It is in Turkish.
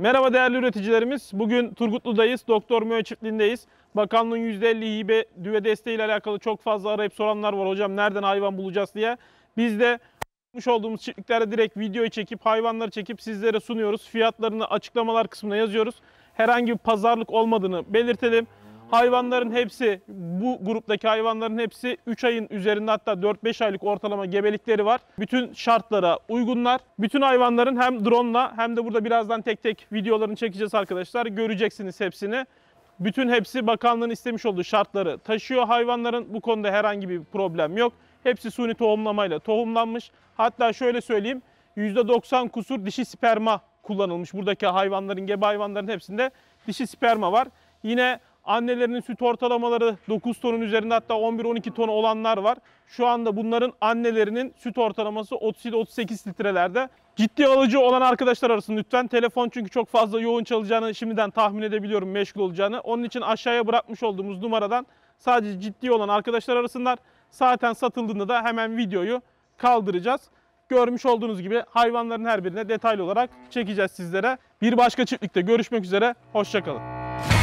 Merhaba değerli üreticilerimiz. Bugün Turgutlu'dayız. Doktor Mühe çiftliğindeyiz. Bakanlığın %50 hibe düve desteği ile alakalı çok fazla arayıp soranlar var. Hocam nereden hayvan bulacağız diye. Biz de yapmış olduğumuz çiftliklerde direkt videoyu çekip hayvanları çekip sizlere sunuyoruz. Fiyatlarını açıklamalar kısmına yazıyoruz. Herhangi bir pazarlık olmadığını belirtelim. Hayvanların hepsi, bu gruptaki hayvanların hepsi 3 ayın üzerinde hatta 4-5 aylık ortalama gebelikleri var. Bütün şartlara uygunlar. Bütün hayvanların hem drone'la hem de burada birazdan tek tek videolarını çekeceğiz arkadaşlar. Göreceksiniz hepsini. Bütün hepsi bakanlığın istemiş olduğu şartları taşıyor. Hayvanların bu konuda herhangi bir problem yok. Hepsi suni tohumlamayla tohumlanmış. Hatta şöyle söyleyeyim %90 kusur dişi sperma kullanılmış. Buradaki hayvanların, gebe hayvanların hepsinde dişi sperma var. Yine annelerinin süt ortalamaları 9 tonun üzerinde hatta 11-12 ton olanlar var. Şu anda bunların annelerinin süt ortalaması 37-38 litrelerde. Ciddi alıcı olan arkadaşlar arasın lütfen. Telefon çünkü çok fazla yoğun çalacağını şimdiden tahmin edebiliyorum meşgul olacağını. Onun için aşağıya bırakmış olduğumuz numaradan sadece ciddi olan arkadaşlar arasınlar. Zaten satıldığında da hemen videoyu kaldıracağız. Görmüş olduğunuz gibi hayvanların her birine detaylı olarak çekeceğiz sizlere. Bir başka çiftlikte görüşmek üzere. Hoşçakalın.